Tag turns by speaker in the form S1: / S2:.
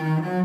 S1: Mm-hmm.